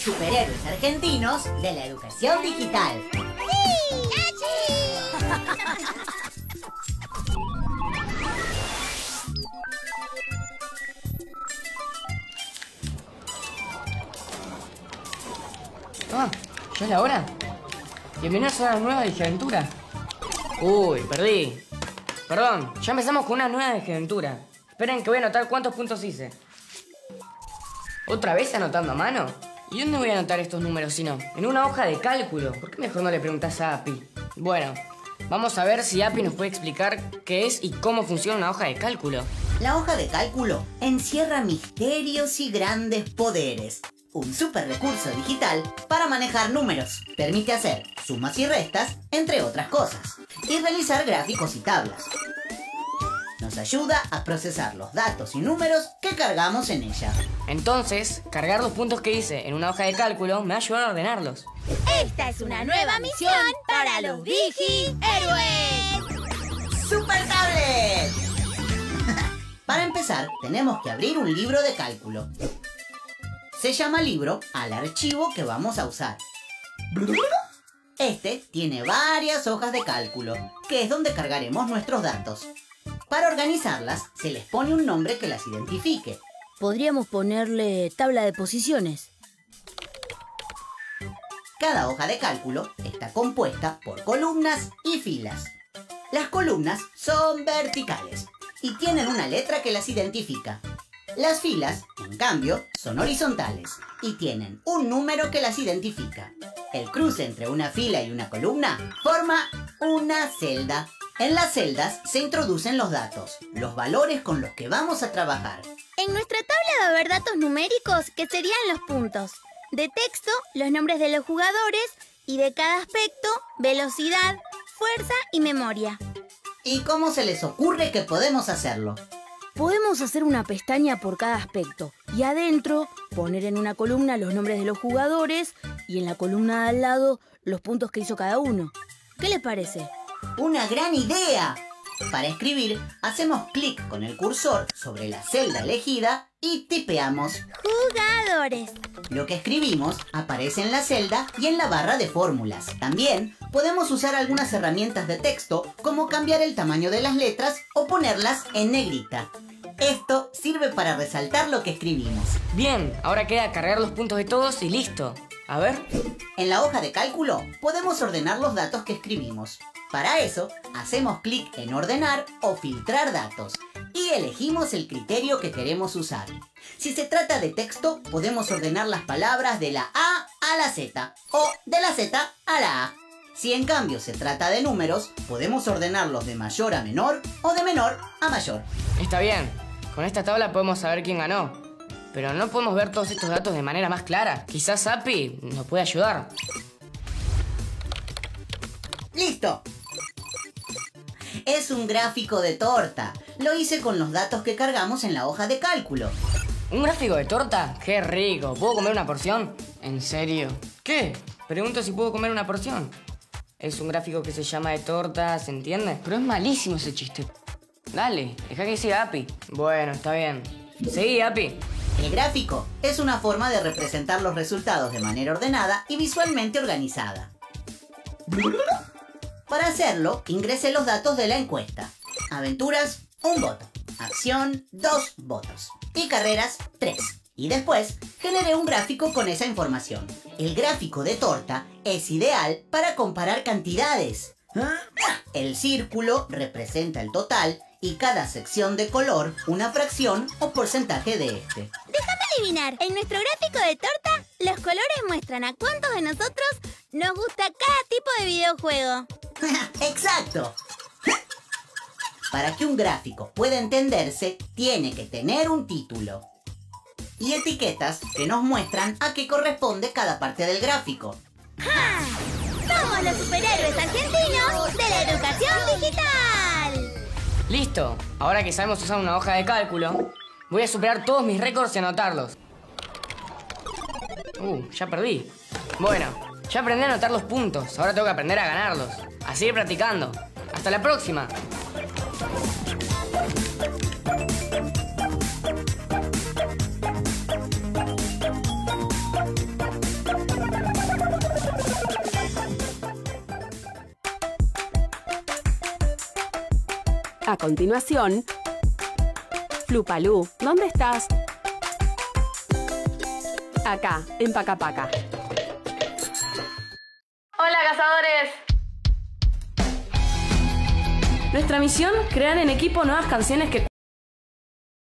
superhéroes argentinos de la educación digital. Ah, ¿ya es la hora? Bienvenidos a una nueva aventura. Uy, perdí. Perdón, ya empezamos con una nueva aventura. Esperen que voy a anotar cuántos puntos hice. ¿Otra vez anotando a mano? ¿Y dónde voy a anotar estos números si no? En una hoja de cálculo. ¿Por qué mejor no le preguntas a Api? Bueno, vamos a ver si Api nos puede explicar qué es y cómo funciona una hoja de cálculo. La hoja de cálculo encierra misterios y grandes poderes. Un super recurso digital para manejar números. Permite hacer sumas y restas, entre otras cosas. Y realizar gráficos y tablas. Nos ayuda a procesar los datos y números que cargamos en ella. Entonces, cargar los puntos que hice en una hoja de cálculo me va a ayudar a ordenarlos. Esta es una nueva misión para los Digi Héroes. ¡Super Tablet! para empezar, tenemos que abrir un libro de cálculo. Se llama libro al archivo que vamos a usar. Este tiene varias hojas de cálculo, que es donde cargaremos nuestros datos. Para organizarlas, se les pone un nombre que las identifique. Podríamos ponerle tabla de posiciones. Cada hoja de cálculo está compuesta por columnas y filas. Las columnas son verticales y tienen una letra que las identifica. Las filas, en cambio, son horizontales y tienen un número que las identifica. El cruce entre una fila y una columna forma una celda. En las celdas se introducen los datos, los valores con los que vamos a trabajar. En nuestra tabla va a haber datos numéricos que serían los puntos. De texto, los nombres de los jugadores y de cada aspecto, velocidad, fuerza y memoria. ¿Y cómo se les ocurre que podemos hacerlo? Podemos hacer una pestaña por cada aspecto y adentro poner en una columna los nombres de los jugadores y en la columna de al lado los puntos que hizo cada uno. ¿Qué les parece? ¡Una gran idea! Para escribir, hacemos clic con el cursor sobre la celda elegida y tipeamos. Jugadores. Lo que escribimos aparece en la celda y en la barra de fórmulas. También podemos usar algunas herramientas de texto como cambiar el tamaño de las letras o ponerlas en negrita. Esto sirve para resaltar lo que escribimos. Bien, ahora queda cargar los puntos de todos y listo. A ver. En la hoja de cálculo podemos ordenar los datos que escribimos. Para eso, hacemos clic en ordenar o filtrar datos y elegimos el criterio que queremos usar. Si se trata de texto, podemos ordenar las palabras de la A a la Z o de la Z a la A. Si en cambio se trata de números, podemos ordenarlos de mayor a menor o de menor a mayor. Está bien, con esta tabla podemos saber quién ganó. Pero no podemos ver todos estos datos de manera más clara. Quizás API nos puede ayudar. ¡Listo! Es un gráfico de torta. Lo hice con los datos que cargamos en la hoja de cálculo. ¿Un gráfico de torta? ¡Qué rico! ¿Puedo comer una porción? ¿En serio? ¿Qué? Pregunto si puedo comer una porción. Es un gráfico que se llama de torta, ¿se entiende? Pero es malísimo ese chiste. Dale, deja que siga Api. Bueno, está bien. Seguí, Api. El gráfico es una forma de representar los resultados de manera ordenada y visualmente organizada. Para hacerlo, ingrese los datos de la encuesta. Aventuras, un voto. Acción, dos votos. Y carreras, tres. Y después, genere un gráfico con esa información. El gráfico de torta es ideal para comparar cantidades. El círculo representa el total y cada sección de color una fracción o porcentaje de este. Déjame adivinar, en nuestro gráfico de torta, los colores muestran a cuántos de nosotros nos gusta cada tipo de videojuego. ¡Exacto! Para que un gráfico pueda entenderse, tiene que tener un título. Y etiquetas que nos muestran a qué corresponde cada parte del gráfico. ¡Ja! ¡Somos los superhéroes Listo. Ahora que sabemos usar una hoja de cálculo, voy a superar todos mis récords y anotarlos. Uh, ya perdí. Bueno, ya aprendí a anotar los puntos. Ahora tengo que aprender a ganarlos. A seguir practicando. Hasta la próxima. A continuación, Flupalú, ¿dónde estás? Acá, en Pacapaca. Hola cazadores. Nuestra misión, crear en equipo nuevas canciones que